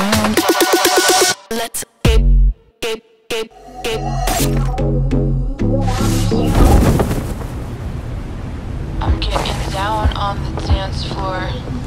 ground. Let's get get get get. I'm getting down on the dance floor.